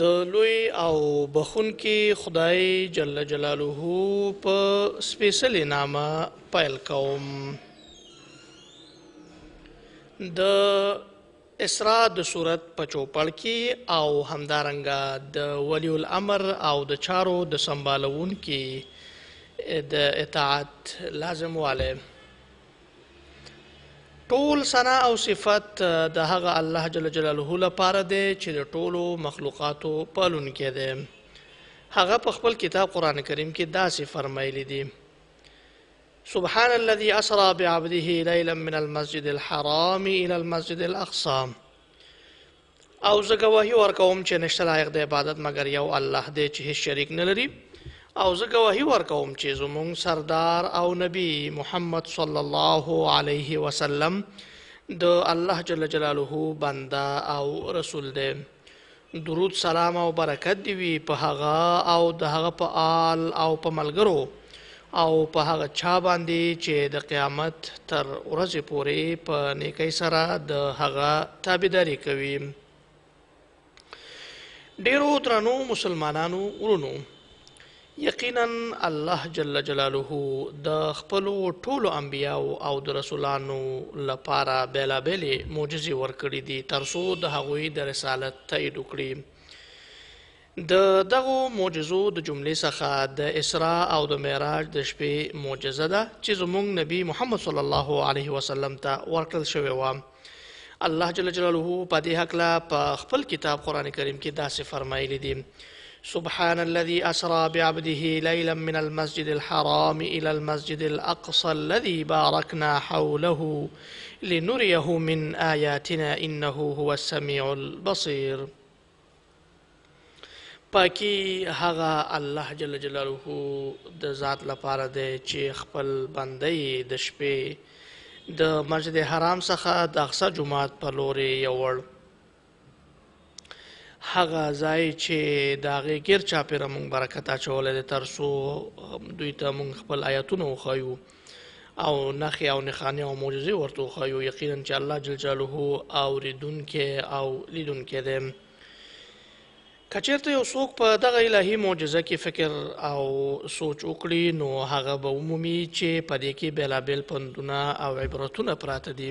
د لوی او بخونکي خدای جل جلاله په سپېڅلې نامه پیل کوم د اسرا د صورت په چوپړ کې او همدارنګه د ولی الامر او د چارو د سمبالونکي د اطاعت لازم والی ټول ثنا او صفت د هغه الله جل جلاله لپاره دی چې د ټولو مخلوقاتو پالونکی دی هغه په خپل کتاب قران کریم کې داسې فرمایلی دی سبحان الذي اسرا بعبده ليلا من المسجد الحرام الى المسجد الاقصى او زه ګواهي ورکوم چې نشته لایق د عبادت مګر یو الله دی چې هیڅ شریک نه لري او زه ګواهي ورکوم چې زمونږ سردار او نبی محمد صلی الله علیه وسلم د الله جل جلاله بنده او رسول دی درود سلام او برکت دی وي په هغه او د هغه په آل او په ملګرو او په هغه چا باندې چې د قیامت تر ورځې پورې په نیکۍ سره د هغه تابعداري کوي ډیرو درنو مسلمانانو ورونو یقینا الله جل جلاله د خپل ټولو انبیاو او د رسولانو لپاره بیلابېلې معجزې ورکړې دي ترڅو د هغوی د رسالت تایید وکړي د دغو معجزو د جملې څخه د اسراء او د معراج د شپې معجزه ده چې زموږ نبي محمد صلی الله علیه وسلم ته ورکړل شوې وه. الله جل جلاله په دې هکله په خپل کتاب قرآن کریم کې داسې فرمایلي دي سبحان الذي اسرا بعبده ليلا من المسجد الحرام الى المسجد الاقصى الذي باركنا حوله لنريه من آياتنا انه هو السميع البصير پاکي هغه الله جل جلاله د ذات لپاره دی چې خپل بنده یې د شپې د مسجد حرام څخه د اقصا جماعت په لورې یوړ هغه ځای چې د هغې ګیر چاپېره مونږ برکت اچولی دی تر څو دوی ته مونږ خپل آیتونه وښایو او نخې او نخانې او معجزې ورته وښایو یقینا چې الله جل جلاله اوریدونکی او لیدونکی دی که چیرته یو څوک په دغه الهي معجزه کې فکر او سوچ وکړي نو هغه به ومومي چې په دې کې بېلابېل پندونه او عبرتونه پراته دي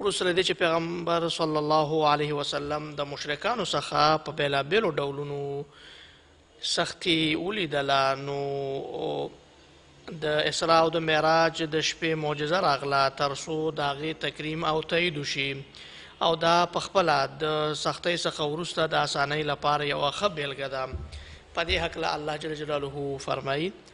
وروسته له دې چې پیغمبر صلی الله علیه وسلم د مشرکانو څخه په بېلابېلو ډولونو سختي ولیدله نو د اسراء او د معراج د شپې معجزه راغله تر څو د هغې تکریم او تایید وشي او دا په خپله د سختۍ څخه وروسته د اسانۍ لپاره یوه ښه بېلګه ده په دې هکله الله جل جلاله فرمایي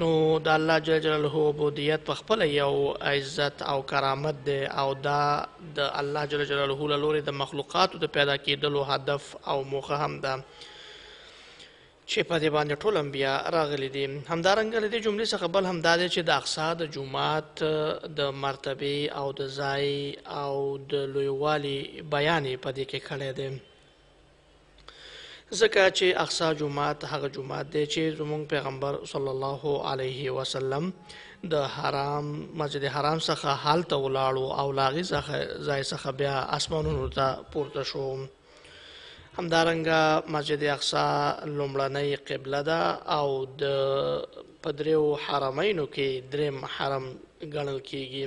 نو د الله جل جلاله عبودیت په خپله یو عزت او کرامت دی او دا د الله جل جلاله له لورې د مخلوقاتو د پیدا کېدلو هدف او موخه هم ده چې په دې باندې ټول انبیا راغلي دي همدارنګه له دې جملې څخه بل هم دا دی چې د اقصا د جومات د مرتبه او د ځای او د لویوالي بیان یې په دې کې کړی دی ځکه چې اقصا جومات هغه جومات دی چې زمونږ پیغمبر صلی الله علیه وسلم د حرام مسجد حرام څخه هلته ولاړو او لاغي څخه ځای څخه بیا اسمانونو ته پورته شو همدارنګه مسجد اقصا لومړنۍ قبله ده او د پدریو حرمینو کې دریم حرم ګڼل کیږي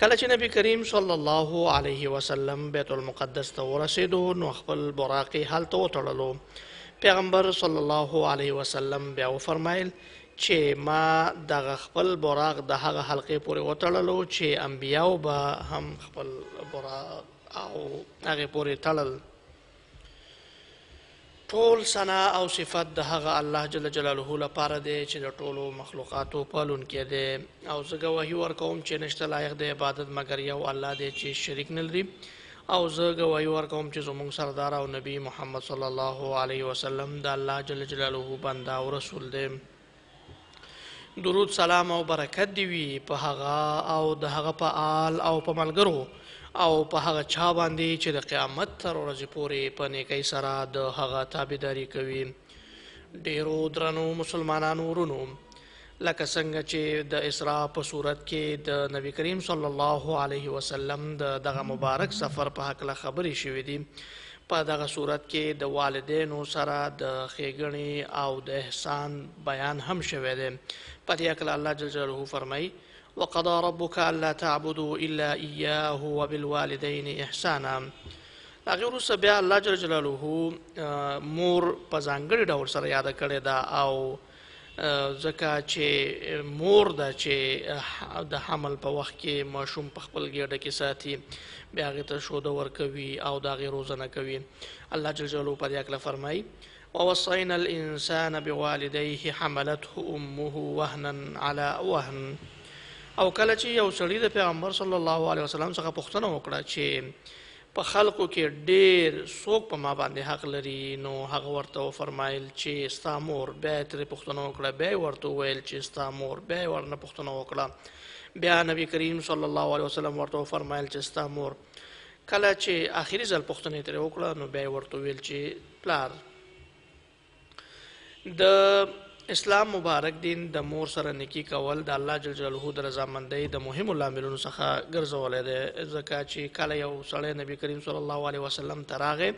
کله چې نبی کریم صلی الله علیه وسلم بیت المقدس ته ورسېدو نو خپل براق یې هلته وتړلو پیغمبر صلی الله علیه وسلم بیا وفرمایل چې ما دغه خپل براق د هغه حلقې پورې وتړلو چې انبیاو به هم خپل براق او هغې پورې تړل ټول ثنا او صفت د هغه الله جل جلاله لپاره دی چې د ټولو مخلوقاتو پالونکی دی او زه ګواهي ورکوم چې نشته لایق د عبادت مګر یو الله دی چې شریک نه لري او زه ګواهي ورکوم چې زموږ سردار او نبی محمد صلی الله علیه وسلم د الله جل جلاله بنده او رسول دی درود سلام او برکت دی وي په هغه او د هغه په آل او په ملګرو او په هغه چا باندې چې د قیامت تر ورځې پورې په نیکۍ سره د هغه تابعداري کوي ډیرو درنو مسلمانانو ورونو لکه څنګه چې د اسراء په صورت کې د نبی کریم صلی الله علیه وسلم د دغه مبارک سفر په حق له خبرې شوې دي په دغه صورت کې د والدینو سره د ښېګڼې او د احسان بیان هم شوی دی په دې اکل الله جل جلاله فرمایي وقضى ربك الا تعبدوا الا اياه وبالوالدين احسانا هغه وروسته بیا الله جل جلاله مور په ځانګړي ډول سره یاد کړې ده او ځکه چې مور ده چې د حمل په وخت کې ماشوم په خپل ګېډه کې ساتي بیا هغه ته شوده ورکوي او د هغې روزنه کوي الله جل جلاله په دې هکله فرمایي ووصينا الانسان بوالديه حملته امه وهنا على وهن او کله چې یو سړی د پیغمبر صلی الله علیه وسلم څخه پوښتنه وکړه چې په خلقو کښې ډېر څوک په ما باندې حق لري، نو هغه ورته وفرمائيل چې ستا مور، بيا يې ترې پوښتنه وکړه، بيا يې ورته ووئيل چې ستا مور، بيا يې ورنه پوښتنه وکړه، بيا نبي کريم صلی الله عليه وسلم ورته وفرمائيل چې ستا مور، کله چې آخري ځل پوښتنه يې ترې وکړه نو بيا يې ورته ووئيل چې پلار. د اسلام مبارک دین د مور سره نیکی کول د الله جل جلاله د رضامندۍ د مهمو لاملونو څخه ګرځولی دی ځکه چې کله یو سړی نبی کریم صلی الله علیه وسلم ته راغی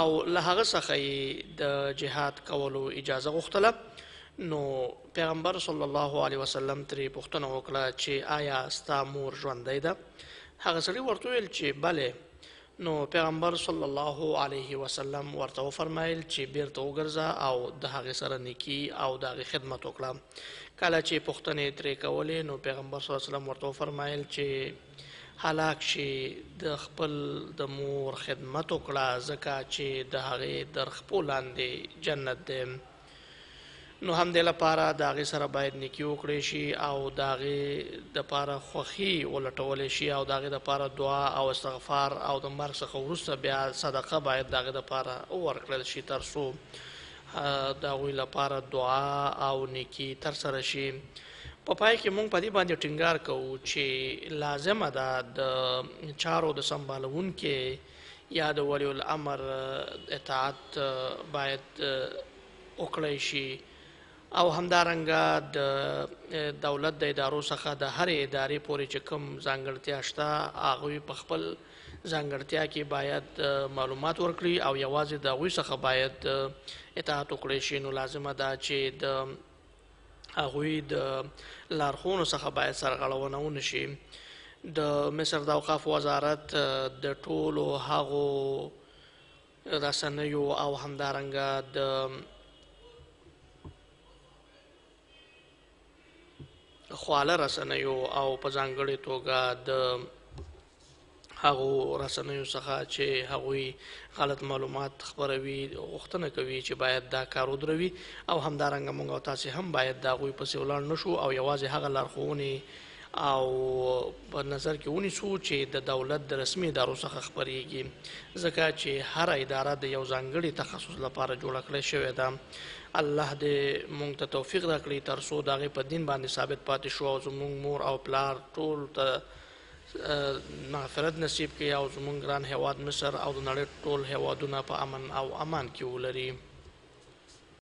او له هغه څخه یې د جهاد کولو اجازه غوښتله نو پیغمبر صلی الله علیه وسلم ترې پوښتنه وکړه چې آیا ستا مور ژوندۍ ده هغه سړي ورته وویل چې بله نو پیغمبر صلی الله علیه وسلم ورته وفرمایل چې بیرته وګرځه او د هغې سره نیکي او د هغې خدمت وکړه. کله چې پوښتنې یې ترې کولې نو پیغمبر صلی الله علیه وسلم ورته وفرمایل چې هلاک شې د خپل د مور خدمت وکړه ځکه چې د هغې تر خپو لاندې جنت دی. نو همدې لپاره د هغې سره باید نیکي وکړی شي او د هغې دپاره خوښي ولټولی شي او د هغې دپاره دعا او استغفار او د مرګ څخه وروسته بیا صدقه باید د هغې دپاره ورکړل شي تر څو د هغوی لپاره دعا او نیکي ترسره شي په پای کې مونږ په دې باندې ټینګار کوو چې لازمه ده د چارو د سمبالونکي یا د ولی الامر اطاعت باید وکړی شي او همدارنګه د دولت د ادارو څخه د هرې ادارې پورې چې کوم ځانګړتیا شته هغوی په خپل ځانګړتیا کې باید معلومات ورکړي او یوازې د هغوی څخه باید اطاعت وکړی شي نو لازمه ده چې د هغوی د لارښونو څخه باید سرغړونه ونه شي د مصر د اوقاف وزارت د ټولو هغو رسنیو او همدارنګه د خواله رسنیو او په ځانګړې توګه د هغو رسنیو څخه چې هغوی غلط معلومات خبروي غوښتنه کوي چې باید دا کار ودروي او همدارنګه موږ او تاسې هم باید د هغوی پسې ولاړ نه شو او یوازې هغه لارښوونې او په نظر کې ونیسو چې د دولت د رسمي ادارو څخه خبرېږي ځکه چې هره اداره د یو ځانګړي تخصص لپاره جوړه کړې شوې ده الله دې مونږ ته توفیق راکړي ترڅو د هغې په دین باندې ثابت پاتې شو او زمونږ مور او پلار ټول ته مغفرت نصیب کړي او زمونږ ګران هیواد مصر او د نړۍ ټول هیوادونه په امن او امان کې ولري.